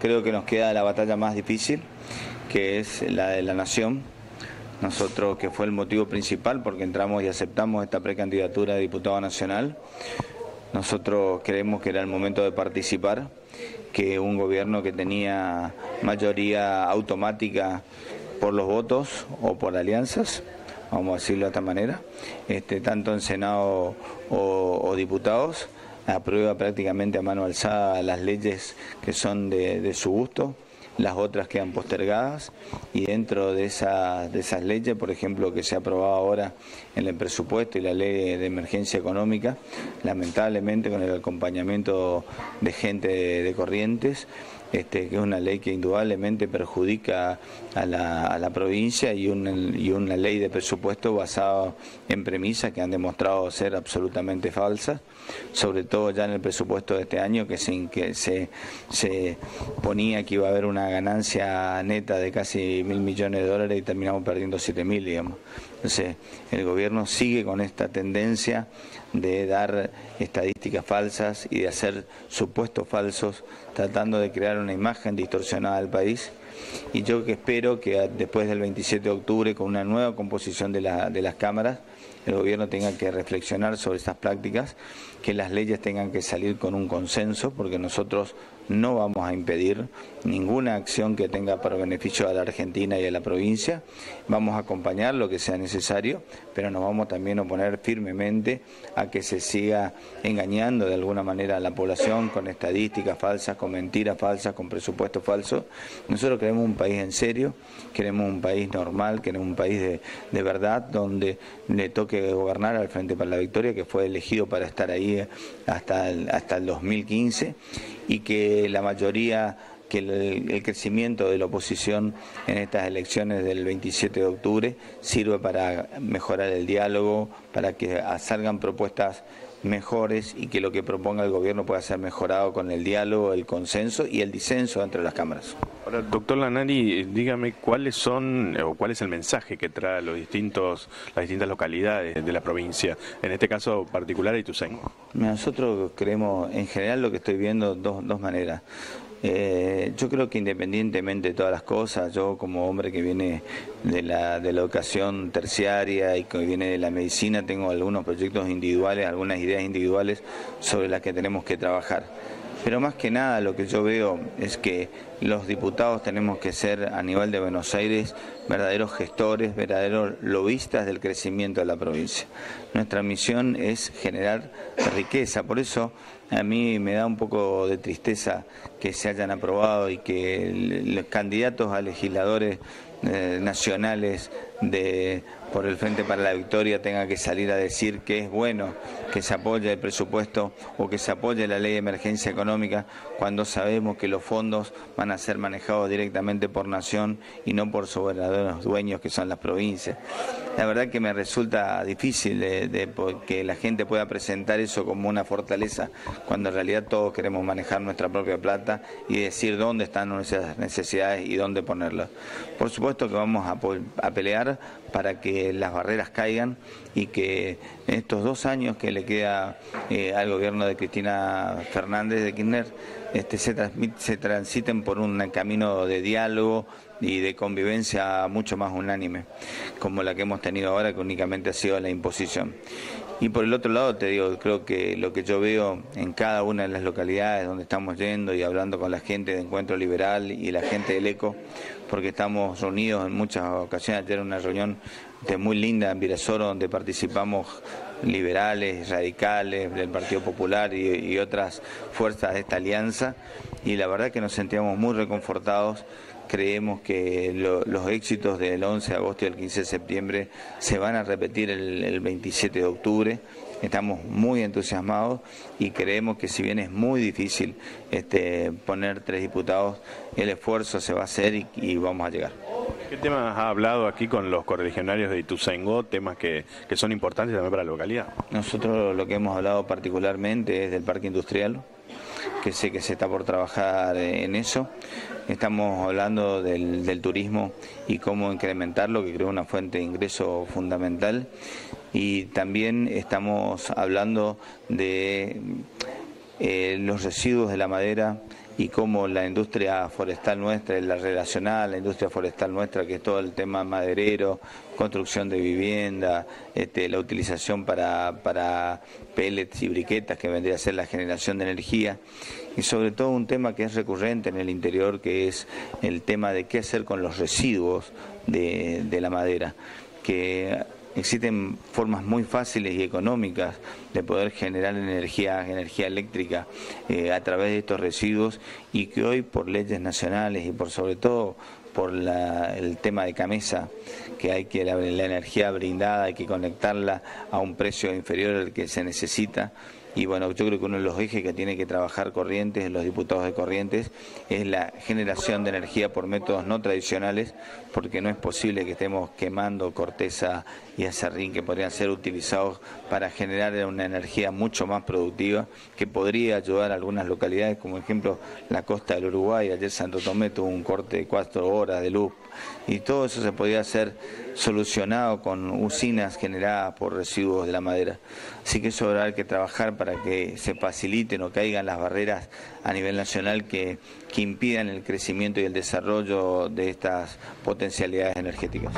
Creo que nos queda la batalla más difícil, que es la de la nación. Nosotros, que fue el motivo principal porque entramos y aceptamos esta precandidatura de diputado nacional, nosotros creemos que era el momento de participar, que un gobierno que tenía mayoría automática por los votos o por alianzas, vamos a decirlo de esta manera, este, tanto en Senado o diputados, aprueba prácticamente a mano alzada las leyes que son de, su gusto, las otras quedan postergadas y dentro de, de esas leyes, por ejemplo, que se ha aprobado ahora en el presupuesto y la ley de emergencia económica, lamentablemente con el acompañamiento de gente de Corrientes, este, que es una ley que indudablemente perjudica a la, provincia y una, ley de presupuesto basada en premisas que han demostrado ser absolutamente falsas, sobre todo ya en el presupuesto de este año que, sin que se, se ponía que iba a haber una ganancia neta de casi mil millones de dólares y terminamos perdiendo siete mil, digamos. Entonces, el gobierno sigue con esta tendencia de dar estadísticas falsas y de hacer supuestos falsos, tratando de crear una imagen distorsionada del país. Y yo que espero que después del 27 de octubre, con una nueva composición de, de las cámaras, el gobierno tenga que reflexionar sobre estas prácticas, que las leyes tengan que salir con un consenso, porque nosotros no vamos a impedir ninguna acción que tenga para beneficio a la Argentina y a la provincia. Vamos a acompañar lo que sea necesario, pero nos vamos también a oponer firmemente a que se siga engañando de alguna manera a la población con estadísticas falsas, con mentiras falsas, con presupuestos falsos. Nosotros queremos un país en serio, queremos un país normal, queremos un país de, verdad, donde le toque gobernar al Frente para la Victoria, que fue elegido para estar ahí hasta hasta el 2015 y que la mayoría que el, crecimiento de la oposición en estas elecciones del 27 de octubre sirve para mejorar el diálogo, para que salgan propuestas mejores y que lo que proponga el gobierno pueda ser mejorado con el diálogo, el consenso y el disenso entre las cámaras. Ahora, doctor Lanari, dígame cuáles son o cuál es el mensaje que trae los distintos, las distintas localidades de la provincia, en este caso particular Ituzaingó. Nosotros creemos, en general lo que estoy viendo, dos, dos maneras. Eh, yo creo que independientemente de todas las cosas, yo como hombre que viene de la, de la educación terciaria y que viene de la medicina, tengo algunos proyectos individuales, algunas ideas individuales sobre las que tenemos que trabajar. Pero más que nada lo que yo veo es que los diputados tenemos que ser a nivel de Buenos Aires verdaderos gestores, verdaderos lobistas del crecimiento de la provincia. Nuestra misión es generar riqueza, por eso a mí me da un poco de tristeza que se hayan aprobado y que los candidatos a legisladores eh, nacionales de por el Frente para la Victoria tenga que salir a decir que es bueno que se apoye el presupuesto o que se apoye la ley de emergencia económica cuando sabemos que los fondos van a ser manejados directamente por nación y no por verdaderos dueños que son las provincias. La verdad que me resulta difícil de, que la gente pueda presentar eso como una fortaleza cuando en realidad todos queremos manejar nuestra propia plata y decir dónde están nuestras necesidades y dónde ponerlas. Por supuesto que vamos a pelear para que las barreras caigan y que estos dos años que le queda eh, al gobierno de Cristina Fernández de Kirchner este, se, se transiten por un camino de diálogo y de convivencia mucho más unánime, como la que hemos tenido ahora, que únicamente ha sido la imposición. Y por el otro lado, te digo, creo que lo que yo veo en cada una de las localidades donde estamos yendo y hablando con la gente de Encuentro Liberal y la gente del ECO, porque estamos reunidos en muchas ocasiones, ayer una reunión de muy linda en Virasoro donde participamos liberales, radicales, del Partido Popular y, otras fuerzas de esta alianza, y la verdad que nos sentíamos muy reconfortados creemos que los éxitos del 11 de agosto y el 15 de septiembre se van a repetir el, 27 de octubre. Estamos muy entusiasmados y creemos que si bien es muy difícil este, poner tres diputados, el esfuerzo se va a hacer y, vamos a llegar. ¿Qué temas ha hablado aquí con los correligionarios de Ituzaingó, temas que, que son importantes también para la localidad? Nosotros lo que hemos hablado particularmente es del parque industrial, que sé que se está por trabajar en eso. Estamos hablando del, turismo y cómo incrementarlo, que creo una fuente de ingreso fundamental. Y también estamos hablando de eh, los residuos de la madera y cómo la industria forestal nuestra, la relacionada la industria forestal nuestra, que es todo el tema maderero, construcción de vivienda, este, la utilización para, para pellets y briquetas, que vendría a ser la generación de energía, y sobre todo un tema que es recurrente en el interior, que es el tema de qué hacer con los residuos de, de la madera, que Existen formas muy fáciles y económicas de poder generar energía, energía eléctrica eh, a través de estos residuos y que hoy por leyes nacionales y por sobre todo por el tema de camisa, que hay que la, la energía brindada hay que conectarla a un precio inferior al que se necesita y bueno, yo creo que uno de los ejes que tiene que trabajar Corrientes, los diputados de Corrientes, es la generación de energía por métodos no tradicionales, porque no es posible que estemos quemando corteza y acerrín que podrían ser utilizados para generar una energía mucho más productiva, que podría ayudar a algunas localidades, como ejemplo la costa del Uruguay, ayer Santo Tomé tuvo un corte de cuatro horas de luz, y todo eso se podía hacer solucionado con usinas generadas por residuos de la madera. Así que eso habrá que trabajar para que se faciliten o caigan las barreras a nivel nacional que, que impidan el crecimiento y el desarrollo de estas potencialidades energéticas.